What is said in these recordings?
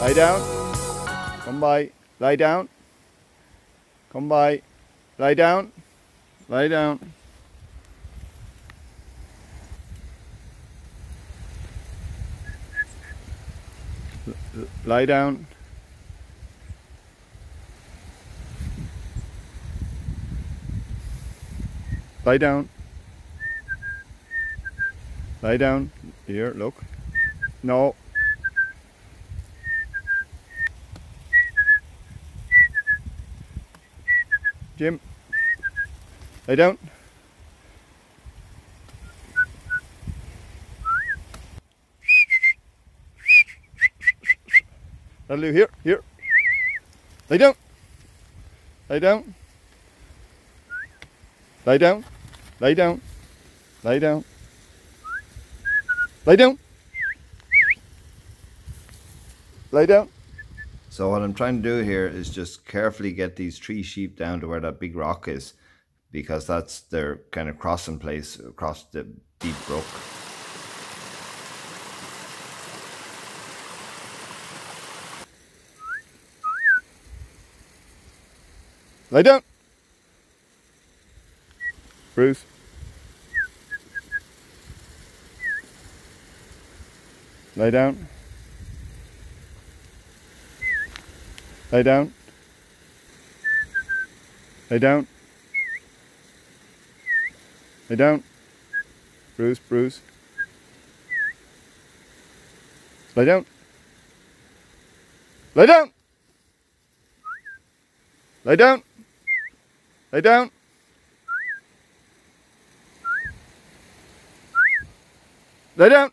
Lie down. Come by. Lie down. Come by. Lie down. Lie down. Lie down. Lie down. Lie down. Here, look. No. Jim. Lie down. That'll do. Here, here. Lie down. Lie down. Lie down. Lie down. Lie down. Lie down. Lie down. So what I'm trying to do here is just carefully get these three sheep down to where that big rock is because that's their kind of crossing place across the deep brook. Lay down. Bruce. Lay down. Lay down. Lay down. Lay down. Bruce, Bruce. Lay down. Lay down. Lay down. Lay down. Lay down.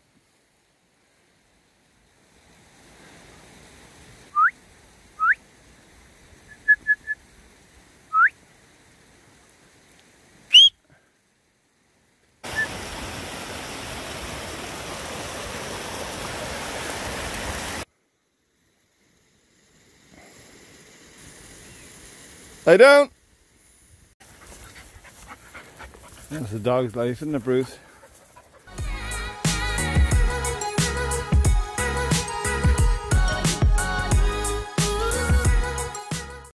Lay down. That's the dog's life, isn't it, Bruce?